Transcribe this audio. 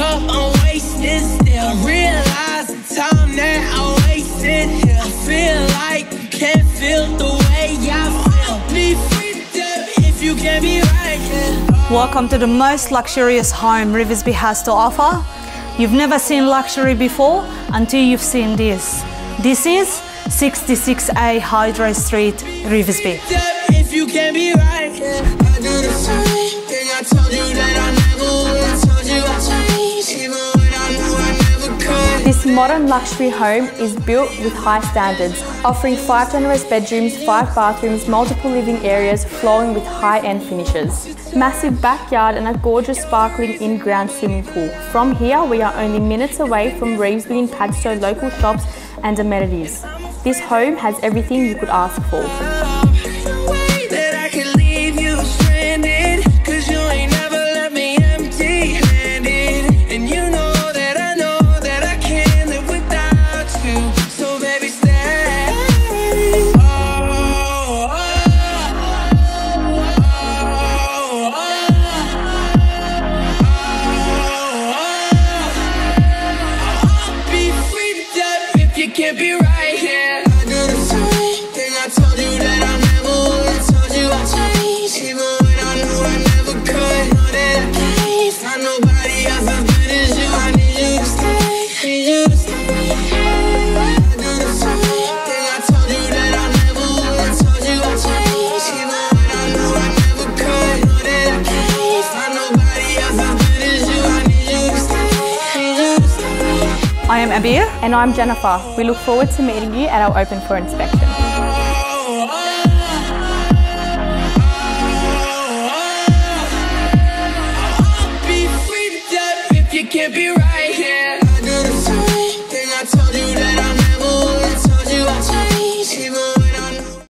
up, I'm wasted still. I realize the time that I wasted here. I feel like you can't feel the way I feel. Be freedom if you can be right here. Welcome to the most luxurious home Revesby has to offer. You've never seen luxury before until you've seen this. This is 66A Hydrae Street, Revesby. Modern luxury home is built with high standards, offering five generous bedrooms, five bathrooms, multiple living areas flowing with high-end finishes. Massive backyard and a gorgeous sparkling in-ground swimming pool. From here, we are only minutes away from Revesby and Padstow local shops and amenities. This home has everything you could ask for. Can't be right here. Abir. And I'm Jennifer. We look forward to meeting you at our open for inspection. Can't be right here.